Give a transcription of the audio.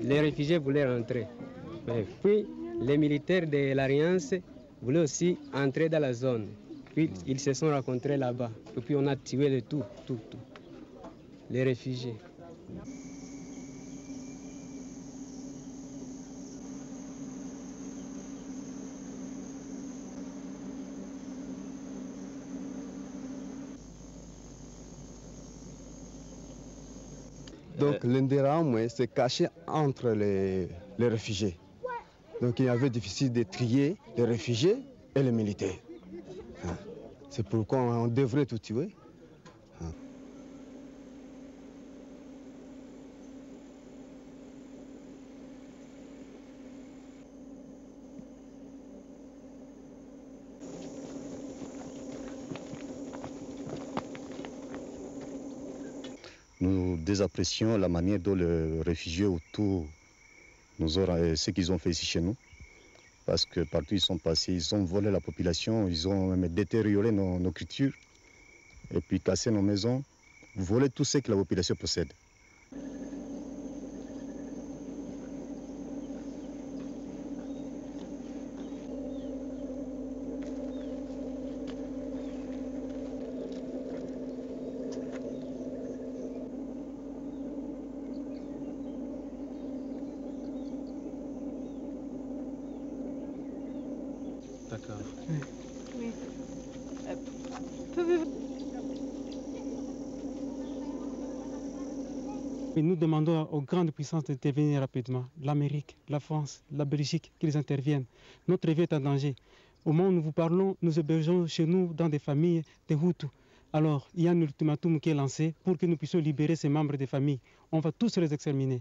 Les réfugiés voulaient rentrer. Puis, les militaires de l'Alliance voulaient aussi entrer dans la zone. Puis, ils se sont rencontrés là-bas. Et puis, on a tué le tout, tout, tout. Les réfugiés. Donc l'Inderam s'est caché entre les, les réfugiés. Donc il y avait difficile de trier les réfugiés et les militaires. Hein. C'est pourquoi on devrait tout tuer. Nous désapprécions la manière dont les réfugiés autour nous ont, euh, ce qu'ils ont fait ici chez nous. Parce que partout ils sont passés, ils ont volé la population, ils ont même détérioré nos, nos cultures, et puis cassé nos maisons, volé tout ce que la population possède. D'accord. Et nous demandons aux grandes puissances d'intervenir rapidement. L'Amérique, la France, la Belgique, qu'ils interviennent. Notre vie est en danger. Au moment où nous vous parlons, nous hébergeons chez nous dans des familles de Hutus. Alors, il y a un ultimatum qui est lancé pour que nous puissions libérer ces membres des familles. On va tous les exterminer.